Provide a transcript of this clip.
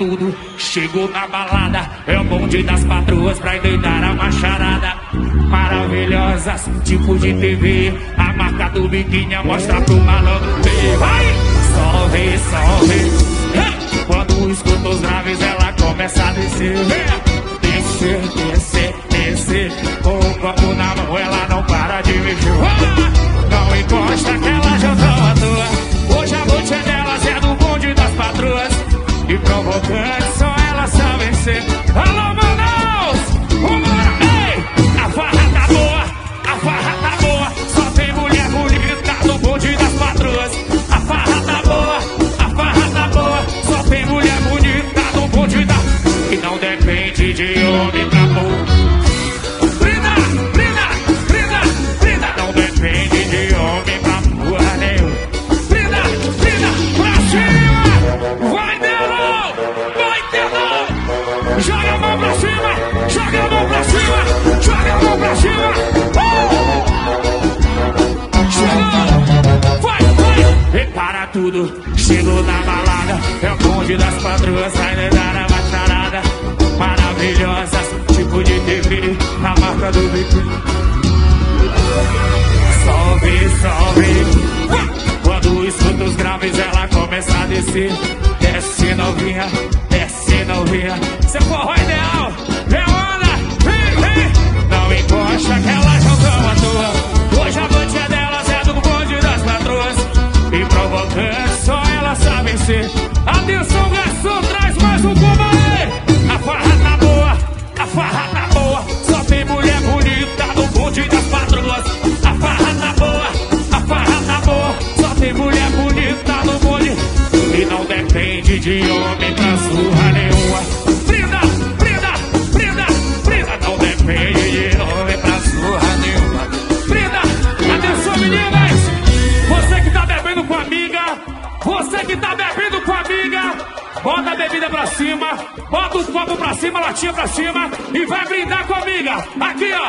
tudo, chegou na balada. É o bonde das patroas pra endoidar a macharada. Maravilhosas, tipo de TV. A marca do biquíni mostra pro malandro ver. Vai! Só vê. Quando escuta os graves, ela começa a descer. Descer, descer, descer. E provocante, só ela sabe ser. Alô, Manaus! Vambora! Ei! A farra tá boa, a farra tá boa. Só tem mulher bonita no bonde das patroas. A farra tá boa, a farra tá boa. Só tem mulher bonita no bonde da. E não depende de homem pra pôr. Cima, joga a mão pra cima, joga a mão pra cima. Uh! Chegou, vai, vai. E para tudo, chegou na balada. É o bonde das patroas, sai dar a macharada. Maravilhosas, tipo de TV, a marca do bico. Sobe, sobe. Quando escuta os graves, ela começa a descer. Desce novinha, novinha. Você forró ideal, é onda, vem, vem. Não encosta que elas não tão à toa. Hoje a é delas, é do bonde das patroas. E provocante, só elas sabem ser. Atenção, garçom, traz mais um combo aí. A farra tá boa, a farra tá boa. Só tem mulher bonita no bonde das patroas. A farra tá boa, a farra tá boa. Só tem mulher bonita no bonde. E não depende de homem pra surra nenhuma. Bebida pra cima. Bota o copo pra cima, latinha pra cima. E vai brindar com a amiga. Aqui, ó.